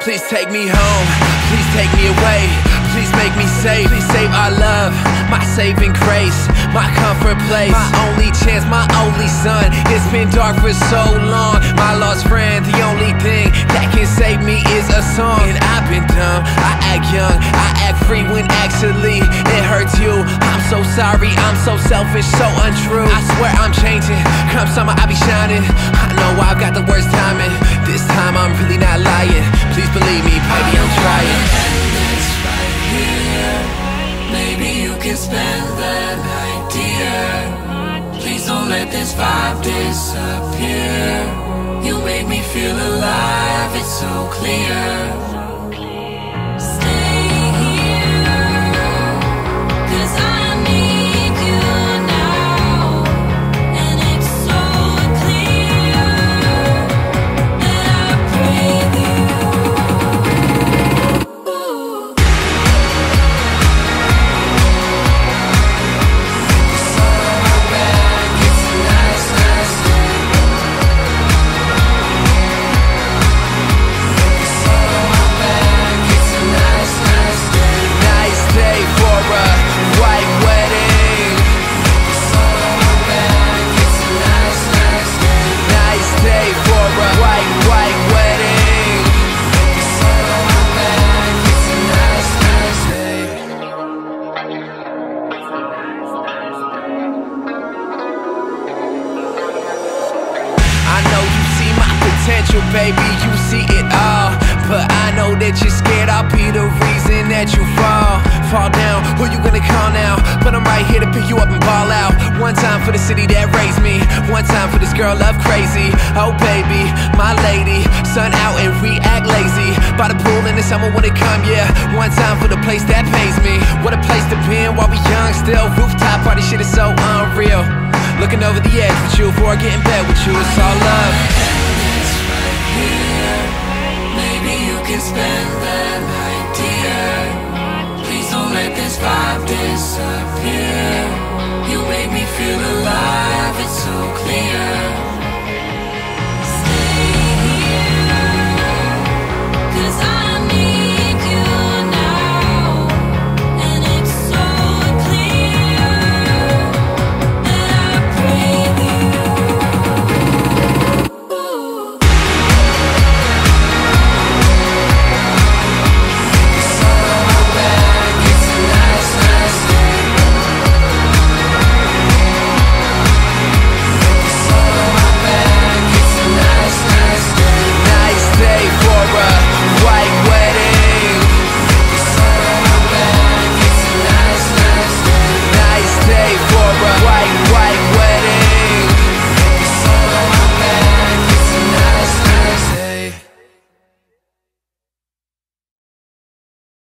Please take me home, please take me away. Please make me safe, please save our love, my saving grace, my comfort place, my only chance, my only son. It's been dark for so long, my lost friend. The only thing that can save me is a song. And I've been dumb, I act young, I act free when actually it hurts you. I'm so sorry, I'm so selfish, so untrue. I swear I'm changing, come summer I'll be shining. I've got the worst timing. This time I'm really not lying. Please believe me, baby, I'm trying. Right here. Maybe you can spend the night, dear. Please don't let this vibe disappear. You make me feel alive, it's so clear. Potential, baby, you see it all. But I know that you're scared I'll be the reason that you fall. Fall down, who you gonna call now? But I'm right here to pick you up and ball out. One time for the city that raised me, one time for this girl love crazy. Oh baby, my lady, sun out and we act lazy. By the pool in the summer when it come, yeah. One time for the place that pays me. What a place to be in while we young still. Rooftop party shit is so unreal. Looking over the edge with you before I get in bed with you, it's all love.